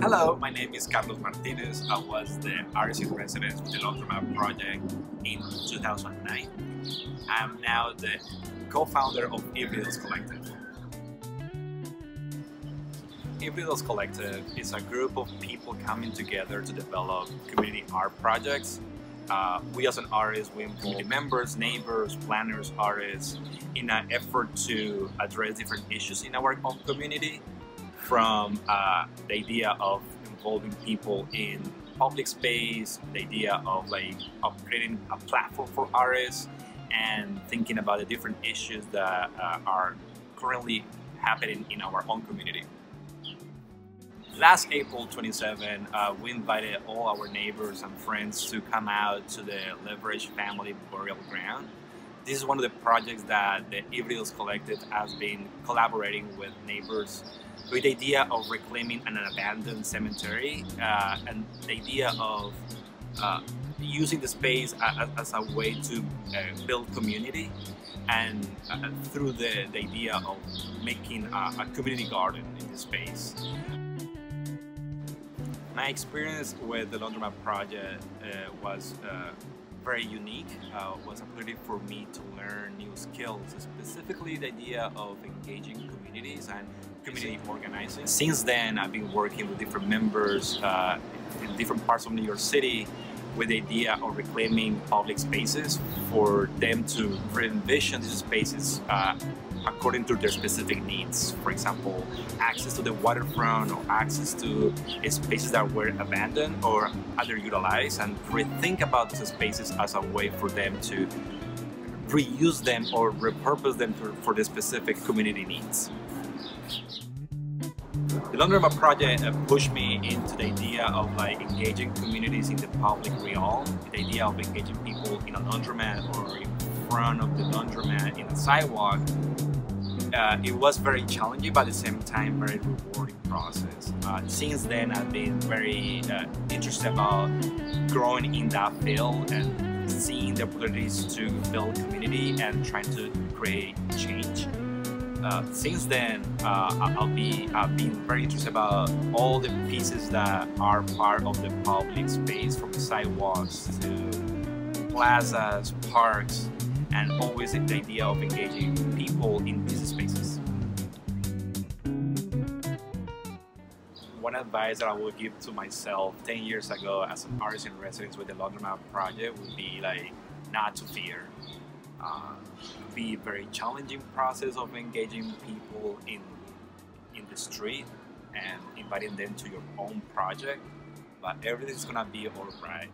Hello, my name is Carlos Martinez. I was the artist in residence with the Laundromat project in 2009. I'm now the co-founder of Hibridos Collective. Hibridos Collective is a group of people coming together to develop community art projects. Uh, we as an artist, we community members, neighbors, planners, artists in an effort to address different issues in our own community from uh, the idea of involving people in public space, the idea of like of creating a platform for artists, and thinking about the different issues that uh, are currently happening in our own community. Last April 27, uh, we invited all our neighbors and friends to come out to the Leverich Family Burial Ground. This is one of the projects that the Hibridos Collective has been collaborating with neighbors with the idea of reclaiming an abandoned cemetery uh, and the idea of uh, using the space as, as a way to uh, build community and uh, through the, the idea of making a, a community garden in the space. My experience with the Laundromat project uh, was uh, very unique. Uh, was a opportunity for me to learn new skills, specifically the idea of engaging communities and community organizing. Since then, I've been working with different members uh, in different parts of New York City with the idea of reclaiming public spaces for them to re-envision these spaces uh, according to their specific needs. For example, access to the waterfront or access to spaces that were abandoned or underutilized and rethink about these spaces as a way for them to reuse them or repurpose them for, the specific community needs. The Laundromat project pushed me into the idea of like engaging communities in the public realm, the idea of engaging people in a laundromat or in front of the laundromat in a sidewalk. Uh, it was very challenging, but at the same time, very rewarding process. Uh, since then, I've been very uh, interested about growing in that field and seeing the opportunities to build community and trying to create change. Uh, since then, uh, I'll be I've been very interested about all the pieces that are part of the public space, from sidewalks to plazas, parks, and always the idea of engaging people in these spaces. One advice that I would give to myself 10 years ago as an artist in residence with the Laundromat Project would be like not to fear. Uh, be a very challenging process of engaging people in in the street and inviting them to your own project but everything's gonna be all right